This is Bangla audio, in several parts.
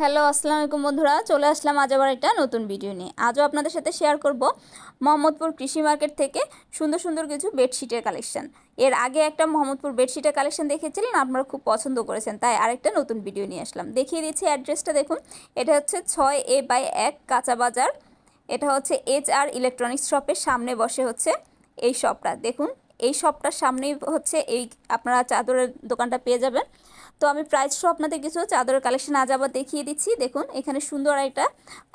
হ্যালো, আসসালামু আলাইকুম বন্ধুরা। চলে আসলাম আজ আবার একটা নতুন ভিডিও নিয়ে। আজও আপনাদের সাথে শেয়ার করব মোহাম্মদপুর কৃষি মার্কেট থেকে সুন্দর সুন্দর কিছু বেডশিটের কালেকশন এর আগে একটা মোহাম্মদপুর বেডশিটের কালেকশন দেখেছিলেন, আপনারা খুব পছন্দ করেছেন, তাই আরেকটা নতুন ভিডিও নিয়ে আসলাম। দেখিয়ে দিচ্ছি অ্যাড্রেসটা দেখুন। এটা হচ্ছে ছয় এ বাই এক কাঁচা বাজার। এটা হচ্ছে এইচ আর ইলেকট্রনিক্স শপের সামনে বসে হচ্ছে এই শপটা দেখুন, এই শপটার সামনেই হচ্ছে এই, আপনারা চাদরের দোকানটা পেয়ে যাবেন। তো আমি প্রাইসটাও আপনাদের কিছু চাদরের কালেকশন আজ আবার দেখিয়ে দিচ্ছি। দেখুন, এখানে সুন্দর একটা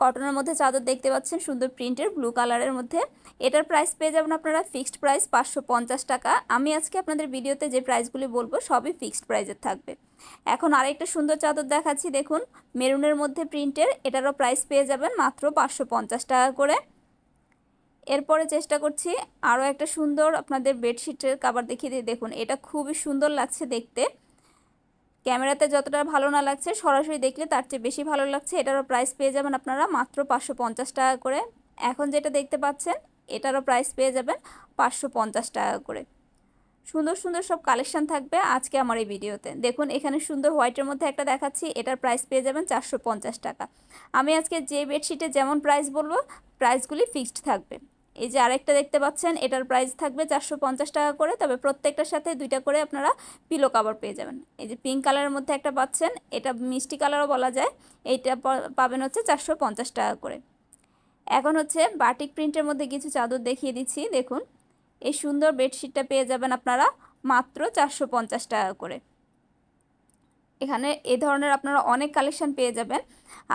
কটনের মধ্যে চাদর দেখতে পাচ্ছেন, সুন্দর প্রিন্টের ব্লু কালারের মধ্যে। এটার প্রাইস পেয়ে যাবেন আপনারা ফিক্সড প্রাইস পাঁচশো পঞ্চাশ টাকা। আমি আজকে আপনাদের ভিডিওতে যে প্রাইসগুলি বলব, সবই ফিক্সড প্রাইসের থাকবে। এখন আরেকটা সুন্দর চাদর দেখাচ্ছি, দেখুন, মেরুনের মধ্যে প্রিন্টের এটারও প্রাইস পেয়ে যাবেন মাত্র পাঁচশো পঞ্চাশ টাকা করে। এরপরে চেষ্টা করছি আরও একটা সুন্দর আপনাদের বেডশিটের কাবার দেখিয়ে দিয়ে দেখুন, এটা খুবই সুন্দর লাগছে দেখতে। ক্যামেরাতে যতটা ভালো না লাগছে, সরাসরি দেখলে তার চেয়ে বেশি ভালো লাগছে। এটারও প্রাইস পেয়ে যাবেন আপনারা মাত্র পাঁচশো পঞ্চাশ টাকা করে। এখন যেটা দেখতে পাচ্ছেন, এটারও প্রাইস পেয়ে যাবেন পাঁচশো পঞ্চাশ টাকা করে। সুন্দর সুন্দর সব কালেকশান থাকবে আজকে আমার এই ভিডিওতে। দেখুন, এখানে সুন্দর হোয়াইটের মধ্যে একটা দেখাচ্ছি, এটার প্রাইস পেয়ে যাবেন চারশো পঞ্চাশ টাকা। আমি আজকে যে বেডশিটে যেমন প্রাইস বলব প্রাইসগুলি ফিক্সড থাকবে। এই যে আরেকটা দেখতে পাচ্ছেন, এটার প্রাইস থাকবে চারশো পঞ্চাশ টাকা করে, তবে প্রত্যেকটার সাথে দুইটা করে আপনারা পিলো কাভার পেয়ে যাবেন। এই যে পিঙ্ক কালারের মধ্যে একটা পাচ্ছেন, এটা মিষ্টি কালারও বলা যায়, এইটা পাবেন হচ্ছে চারশো পঞ্চাশ টাকা করে। এখন হচ্ছে বাটিক প্রিন্টের মধ্যে কিছু চাদর দেখিয়ে দিচ্ছি, দেখুন। এই সুন্দর বেডশিটটা পেয়ে যাবেন আপনারা মাত্র চারশো পঞ্চাশ টাকা করে। এখানে এ ধরনের আপনারা অনেক কালেকশান পেয়ে যাবেন।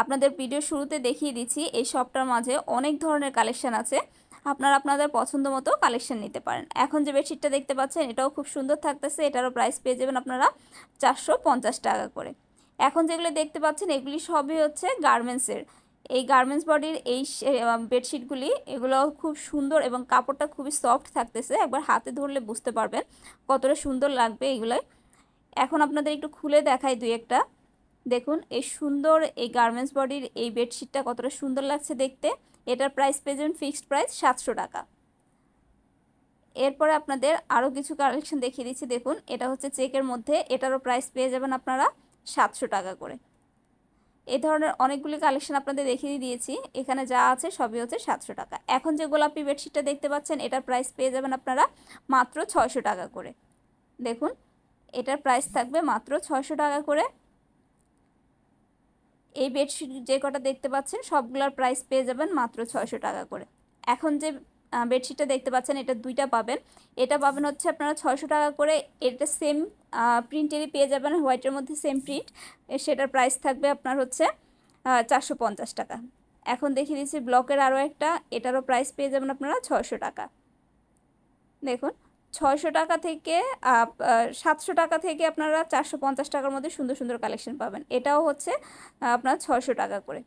আপনাদের ভিডিও শুরুতে দেখিয়ে দিচ্ছি, এই শপটার মাঝে অনেক ধরনের কালেকশান আছে। আপনারা আপনাদের পছন্দ মতো কালেকশন নিতে পারেন। এখন যে বেডশিটটা দেখতে পাচ্ছেন, এটাও খুব সুন্দর থাকতেছে, এটারও প্রাইস পেয়ে যাবেন আপনারা চারশো পঞ্চাশ টাকা করে। এখন যেগুলো দেখতে পাচ্ছেন, এগুলি সবই হচ্ছে গার্মেন্টসের এই গার্মেন্টস বডির এই বেডশিটগুলি এগুলো খুব সুন্দর এবং কাপড়টা খুবই সফট থাকতেছে। একবার হাতে ধরলে বুঝতে পারবেন কতটা সুন্দর লাগবে এগুলোয় এখন আপনাদের একটু খুলে দেখাই দুই একটা। দেখুন, এই সুন্দর এই গার্মেন্টস বডির এই বেডশিটটা কতটা সুন্দর লাগছে দেখতে। এটার প্রাইস যাবেন ফিক্সড প্রাইস সাতশো টাকা। এরপরে আপনাদের আরও কিছু কালেকশন দেখিয়ে দিচ্ছি, দেখুন, এটা হচ্ছে চেকের মধ্যে, এটারও প্রাইস পেয়ে যাবেন আপনারা সাতশো টাকা করে। এই ধরনের অনেকগুলি কালেকশন আপনাদের দেখিয়ে দিয়েছি, এখানে যা আছে সবই হচ্ছে সাতশো টাকা। এখন যে গোলাপি বেডশিটটা দেখতে পাচ্ছেন, এটার প্রাইস পেয়ে যাবেন আপনারা মাত্র ছয়শো টাকা করে। দেখুন, এটার প্রাইস থাকবে মাত্র ছয়শো টাকা করে। এই বেডশিট যে কটা দেখতে পাচ্ছেন, সবগুলোর প্রাইস পেয়ে যাবেন মাত্র ছয়শো টাকা করে। এখন যে বেডশিটটা দেখতে পাচ্ছেন, এটা দুইটা পাবেন। এটা পাবেন হচ্ছে আপনারা ছয়শো টাকা করে। এটা সেম প্রিন্টেরই পেয়ে যাবেন। হোয়াইটের মধ্যে সেম প্রিন্ট সেটার প্রাইস থাকবে আপনার হচ্ছে চারশো পঞ্চাশ টাকা। এখন দেখিয়ে দিচ্ছি ব্লকের আরও একটা। এটারও প্রাইস পেয়ে যাবেন আপনারা ছয়শো টাকা। দেখুন। ছয়শো টাকা থেকে সাতশো টাকা থেকে আপনারা চারশো পঞ্চাশ টাকার মধ্যে সুন্দর সুন্দর কালেকশন পাবেন। এটাও হচ্ছে আপনার ছয়শো টাকা করে।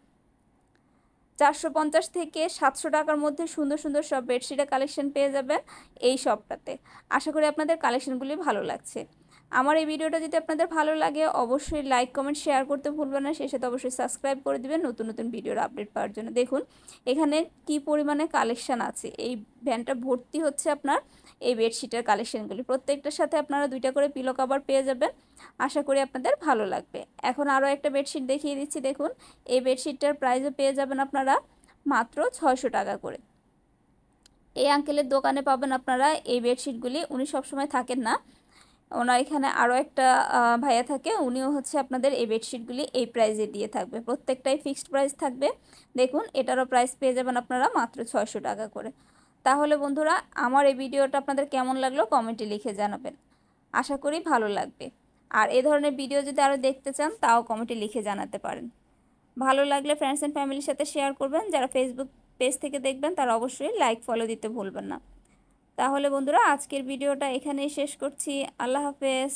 চারশো পঞ্চাশ থেকে সাতশো টাকার মধ্যে সুন্দর সুন্দর সব বেডশিটের কালেকশন পেয়ে যাবেন এই শপটাতে। আশা করি আপনাদের কালেকশনগুলি ভালো লাগছে। আমার এই ভিডিওটা যদি আপনাদের ভালো লাগে, অবশ্যই লাইক কমেন্ট শেয়ার করতে ভুলবেন না। সেই সাথে অবশ্যই সাবস্ক্রাইব করে দেবেন নতুন নতুন ভিডিওর আপডেট পাওয়ার জন্য। দেখুন, এখানে কি পরিমাণে কালেকশান আছে? এই ভ্যানটা ভর্তি হচ্ছে আপনার এই বেডশিটের কালেকশানগুলি প্রত্যেকটার সাথে আপনারা দুইটা করে পিলো কাভার পেয়ে যাবেন। আশা করি আপনাদের ভালো লাগবে। এখন আরও একটা বেডশিট দেখিয়ে দিচ্ছি। দেখুন, এই বেডশিটটার প্রাইসও পেয়ে যাবেন আপনারা মাত্র ছয়শো টাকা করে। এই আঙ্কেলের দোকানে পাবেন আপনারা এই বেডশিটগুলি উনি সবসময় থাকেন না। ওনার এখানে আরও একটা ভাইয়া থাকে, উনিও হচ্ছে আপনাদের এই বেডশিটগুলি এই প্রাইজে দিয়ে থাকবে। প্রত্যেকটাই ফিক্সড প্রাইস থাকবে। দেখুন, এটারও প্রাইস পেয়ে যাবেন আপনারা মাত্র ছয়শো টাকা করে। তাহলে বন্ধুরা, আমার এই ভিডিওটা আপনাদের কেমন লাগল কমেন্টে লিখে জানাবেন। আশা করি ভালো লাগবে। আর এ ধরনের ভিডিও যদি আরও দেখতে চান, তাও কমেন্টে লিখে জানাতে পারেন। ভালো লাগলে ফ্রেন্ডস অ্যান্ড ফ্যামিলির সাথে শেয়ার করবেন। যারা ফেসবুক পেজ থেকে দেখবেন, তারা অবশ্যই লাইক ফলো দিতে ভুলবেন না। তাহলে বন্ধুরা আজকের ভিডিওটা এখানেই শেষ করছি। আল্লাহ হাফেজ।